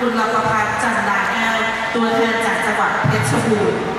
คุณลำพัฒน์จันดาแก้วตัวแทนจากจังหวัดเพชรบูรณ์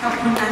ขอบคุณค่ะ